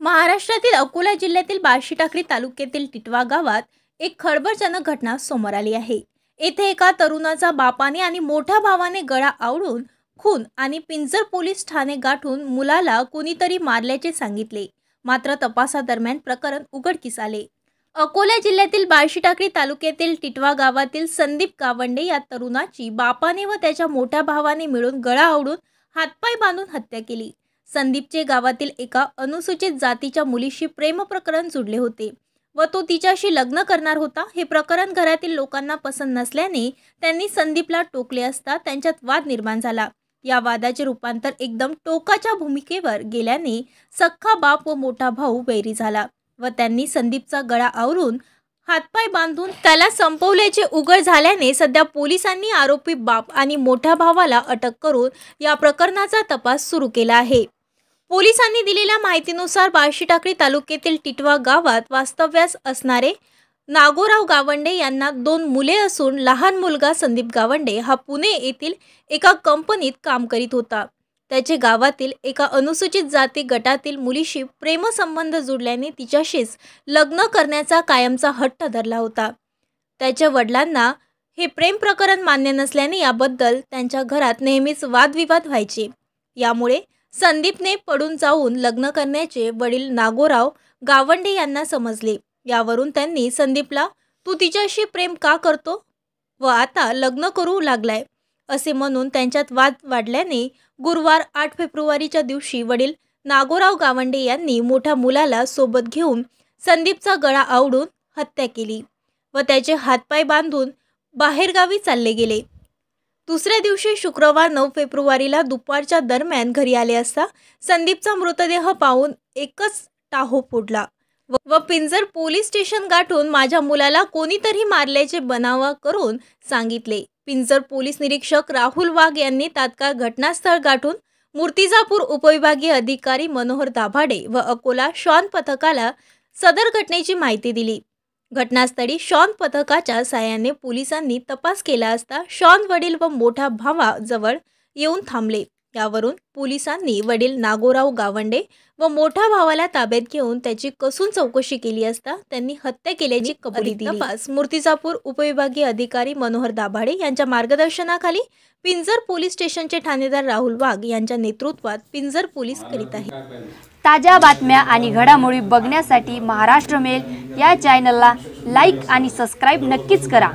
महाराष्ट्रातील अकोला जिल्ह्यातील बार्शी टाकळी तालुक्यातील टिटवा गावात एक खळबळजनक घटना समोर आली आहे. येथे एका तरुणाचा बापाने आणि मोठ्या भावाने गळा आवडून खून आणि पिंजर पोलीस ठाणे गाठून मुलाला कुणीतरी मारल्याचे सांगितले. मात्र तपासादरम्यान प्रकरण उघडकीस आले. अकोला जिल्ह्यातील बार्शी टाकळी तालुक्यातील टिटवा गावातील संदीप गावंडे या तरुणाची बापाने व त्याच्या मोठ्या भावाने मिळून गळा आवडून हातपाय बांधून हत्या केली. संदीपचे गावातील एका अनुसूचित जातीच्या मुलीशी प्रेम प्रकरण जुडले होते व तो तिच्याशी लग्न करणार होता. हे प्रकरण घरातील लोकांना पसंत नसल्याने त्यांनी संदीपला टोकले असता त्यांच्यात वाद निर्माण झाला. या वादाचे रूपांतर एकदम टोकाच्या भूमिकेवर गेल्याने सख्खा बाप व मोठा भाऊ वैरी झाला व त्यांनी संदीपचा गळा आवरून हातपाय बांधून त्याला संपवल्याचे उघड झाल्याने सध्या पोलिसांनी आरोपी बाप आणि मोठ्या भावाला अटक करून या प्रकरणाचा तपास सुरू केला आहे. पोलिसांनी दिलेल्या माहितीनुसार बार्शी टाकळी तालुक्यातील टिटवा गावात वास्तव्यास असणारे नागोराव गावंडे यांना दोन मुले असून लहान मुलगा संदीप गावंडे हा पुणे येथील एका कंपनीत काम करीत होता. त्याचे गावातील एका अनुसूचित जाती गटातील मुलीशी प्रेमसंबंध जुडल्याने तिच्याशीच लग्न करण्याचा कायमचा हट्ट धरला होता. त्याच्या वडिलांना हे प्रेम प्रकरण मान्य नसल्याने याबद्दल त्यांच्या घरात नेहमीच वादविवाद व्हायचे. यामुळे संदीपने पडून जाऊन लग्न करण्याचे वडील नागोराव गावंडे यांना समजले. यावरून त्यांनी संदीपला तू तिच्याशी प्रेम का करतो? व आता लग्न करू लागलाय. असे म्हणून त्यांच्यात वाद वाढल्याने गुरुवार आठ फेब्रुवारीच्या दिवशी वडील नागोराव गावंडे यांनी मोठ्या मुलाला सोबत घेऊन संदीपचा गळा आवडून हत्या केली व त्याचे हातपाय बांधून बाहेरगावी चालले गेले. दुसऱ्या दिवशी शुक्रवार नऊ फेब्रुवारीला दुपारच्या दरम्यान घरी आले असता संदीपचा मृतदेह पाहून एकच टाहो फोडला व पिंजर पोलीस स्टेशन गाठून माझ्या मुलाला कोणीतरी मारल्याचे बनावा करून सांगितले. पिंजर पोलीस निरीक्षक राहुल वाघ यांनी तात्काळ घटनास्थळ गाठून मूर्तिजापूर उपविभागीय अधिकारी मनोहर दाभाडे व अकोला श्वान पथकाला सदर घटनेची माहिती दिली. घटनास्थळी शॉन पथकाच्या साहाय्याने पोलिसांनी तपास केला असता शॉन वडील व मोठ्या भावाजवळ येऊन थांबले. यावरून पोलिसांनी वडील नागोराव गावंडे व मोठ्या भावाला ताब्यात घेऊन त्याची कसून चौकशी केली असता त्यांनी हत्या केल्याची कबुली दिली. तपास मूर्तिजापूर उपविभागीय अधिकारी मनोहर दाभाडे यांच्या मार्गदर्शनाखाली पिंजर पोलीस स्टेशनचे ठाणेदार राहुल वाघ यांच्या नेतृत्वात पिंजर पोलीस करीत आहे ताज्या बातम्या आणि घडामोडी बघण्यासाठी महाराष्ट्र मेल या चॅनलला लाईक आणि सबस्क्राईब नक्कीच करा.